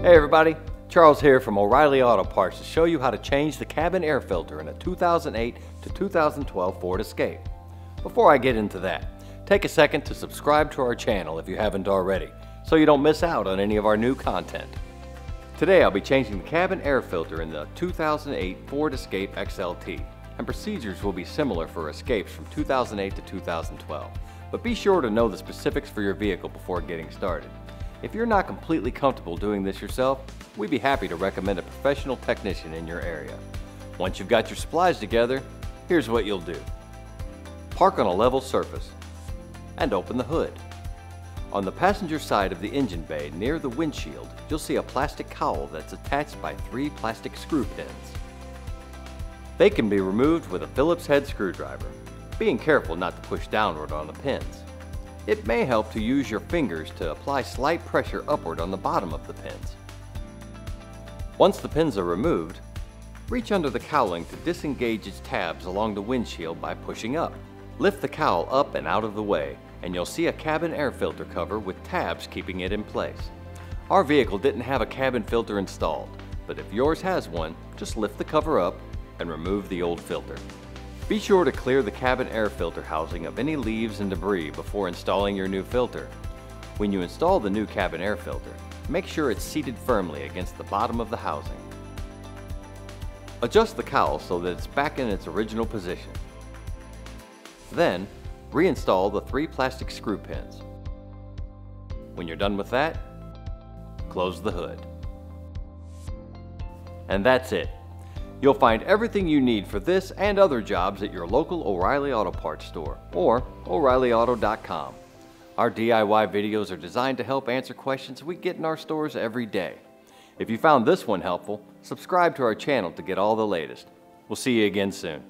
Hey everybody, Charles here from O'Reilly Auto Parts to show you how to change the cabin air filter in a 2008 to 2012 Ford Escape. Before I get into that, take a second to subscribe to our channel if you haven't already, so you don't miss out on any of our new content. Today I'll be changing the cabin air filter in the 2008 Ford Escape XLT, and procedures will be similar for Escapes from 2008 to 2012, but be sure to know the specifics for your vehicle before getting started. If you're not completely comfortable doing this yourself, we'd be happy to recommend a professional technician in your area. Once you've got your supplies together, here's what you'll do. Park on a level surface and open the hood. On the passenger side of the engine bay near the windshield, you'll see a plastic cowl that's attached by three plastic screw pins. They can be removed with a Phillips head screwdriver, being careful not to push downward on the pins. It may help to use your fingers to apply slight pressure upward on the bottom of the pins. Once the pins are removed, reach under the cowling to disengage its tabs along the windshield by pushing up. Lift the cowl up and out of the way, and you'll see a cabin air filter cover with tabs keeping it in place. Our vehicle didn't have a cabin filter installed, but if yours has one, just lift the cover up and remove the old filter. Be sure to clear the cabin air filter housing of any leaves and debris before installing your new filter. When you install the new cabin air filter, make sure it's seated firmly against the bottom of the housing. Adjust the cowl so that it's back in its original position. Then, reinstall the three plastic screw pins. When you're done with that, close the hood. And that's it. You'll find everything you need for this and other jobs at your local O'Reilly Auto Parts store or O'ReillyAuto.com. Our DIY videos are designed to help answer questions we get in our stores every day. If you found this one helpful, subscribe to our channel to get all the latest. We'll see you again soon.